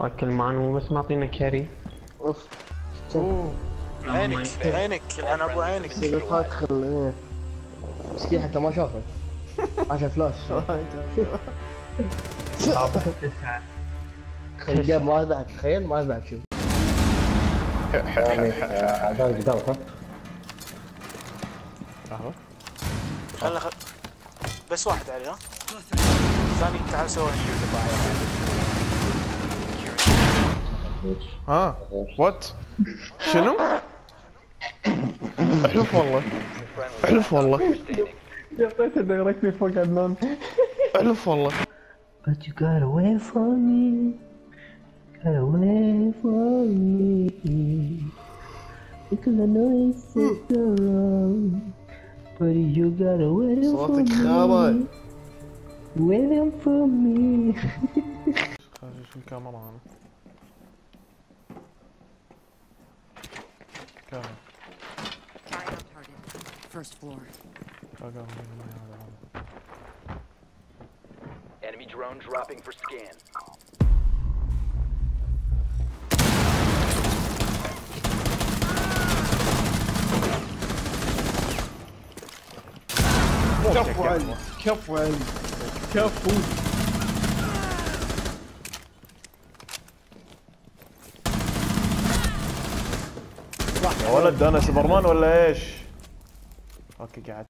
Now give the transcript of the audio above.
اكل معنا وبس ما اعطينا كاري اوف عينك عينك أنا ابو عينك تدخل مسكين حتى ما شافك ما فلاش الجاب ما ذبحك تخيل ما ذبحك شوف عشان قدامك ها خل... بس واحد عليه ها؟ ثاني تعال سوي ها وات شنو؟ احلف والله احلف والله يعطيته دايركتلي فوق عدنان احلف والله But you got away from me Got away from me Because I know it's so wrong But you got away from صوتك me خرا Waiting for me خلينا نشوف الكاميرا Go. Fire on target. First floor. Go, go. Enemy drone dropping for scan. Careful, careful, careful. يا ولد أنا سوبرمان ولا إيش؟ أوكي قاعد